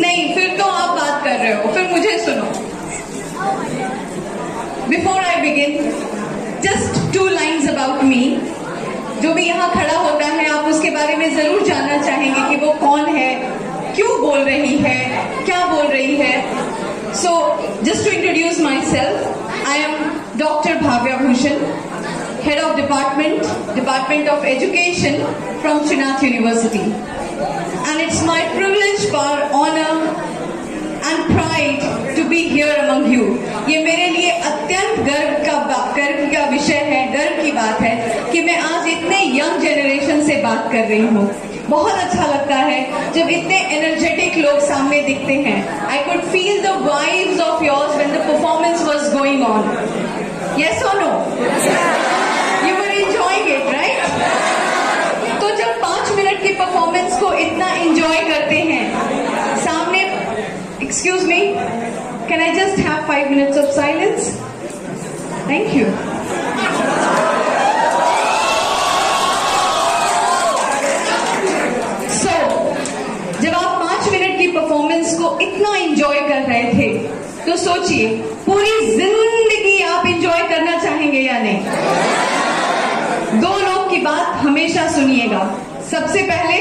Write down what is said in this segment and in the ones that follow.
नहीं फिर तो आप बात कर रहे हो फिर मुझे सुनो। Before I begin just two lines about me जो भी यहाँ खड़ा होता है आप उसके बारे में ज़रूर जानना चाहेंगे कि वो कौन है क्यों बोल रही है क्या बोल रही है। So just to introduce myself I am doctor Bhavya Bhushan head of department, Department of Education from Srinath University. अत्यंत गर्व का गर्व का विषय है गर्व की बात है कि मैं आज इतने यंग जनरेशन से बात कर रही हूँ। बहुत अच्छा लगता है जब इतने एनर्जेटिक लोग सामने दिखते हैं। I could feel the vibes of yours when the performance was going on yes और no you were enjoying it right तो जब पाँच मिनट की परफॉर्मेंस को इतना एंजॉय करते हैं, सामने excuse me can I just have five thank you so जब आप पाँच मिनट की परफॉर्मेंस को इतना एंजॉय कर रहे थे तो सोचिए, पूरी ज़िंदगी आप एंजॉय करना चाहेंगे या नहीं? दो लोग की बात हमेशा सुनिएगा। सबसे पहले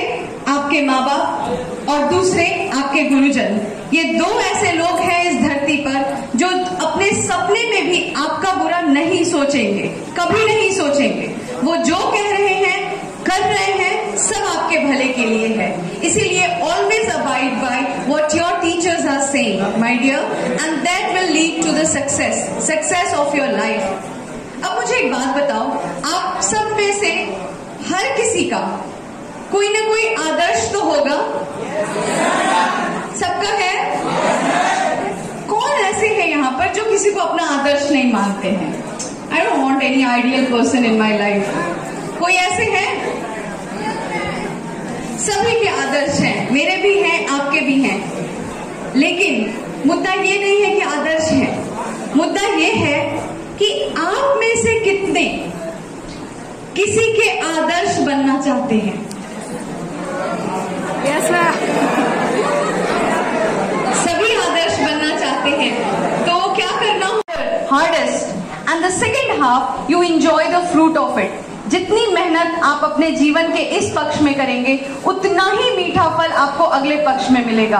आपके माँ बाप और दूसरे आपके गुरुजन। ये दो ऐसे लोग हैं इस धरती पर जो अपने सपने में भी आपका बुरा नहीं सोचेंगे, कभी नहीं सोचेंगे। वो जो कह रहे हैं, कर रहे हैं, सब आपके भले के लिए है। इसीलिए always abide by what your teachers are saying my dear and that will lead to the success success of your life अब मुझे एक बात बताओ, आप सब में से हर किसी का कोई ना कोई आदर्श तो होगा? सबका है कौन ऐसे है यहाँ पर जो किसी को अपना आदर्श नहीं मानते हैं। I don't want any ideal person in my life कोई ऐसे हैं? सभी के आदर्श हैं। मेरे भी हैं आपके भी हैं। लेकिन मुद्दा ये नहीं है कि आदर्श है। मुद्दा ये है कि आप में से कितने किसी के आदर्श बनना चाहते हैं। Yes, sir. सभी आदर्श बनना चाहते हैं तो क्या करना hardest and you enjoy half you enjoy the fruit of it जितनी मेहनत आप अपने जीवन के इस पक्ष में करेंगे, उतना ही मीठा फल आपको अगले पक्ष में मिलेगा।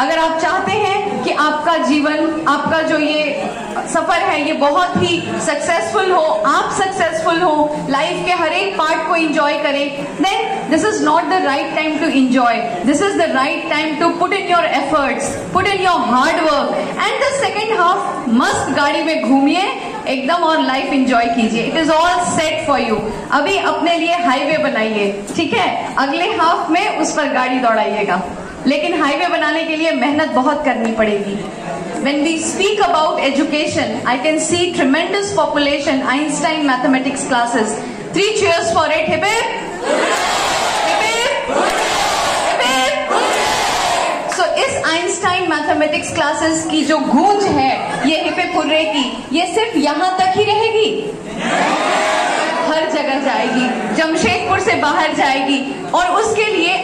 अगर आप चाहते हैं कि आपका जीवन, आपका जो ये सफ़र है, ये बहुत ही सक्सेसफुल हो, आप सक्सेसफुल हो लाइफ के हर एक पार्ट को इंजॉय करें then this is not the right time to enjoy this is the right time to put in your efforts put in your hard work and the second half मस्त गाड़ी में घूमिए, एकदम और लाइफ एंजॉय कीजिए. It is all set for you अभी अपने लिए हाईवे बनाइए, ठीक है? अगले हाफ़ में उस पर गाड़ी दौड़ाइएगा. लेकिन हाईवे बनाने के लिए मेहनत बहुत करनी पड़ेगी When we speak about education, I can see tremendous population Einstein mathematics classes. Three cheers for it. Hip hip. Hip hip. Hip hip. So इस आइंस्टाइन मैथमेटिक्स क्लासेस की जो गूंज है ये हिपे पुर्रे की ये सिर्फ़ यहाँ तक ही रहेगी हर जगह जाएगी जमशेदपुर से बाहर जाएगी और उसके लिए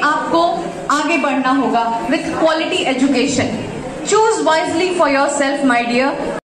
आगे बढ़ना होगा with quality education choose wisely for yourself my dear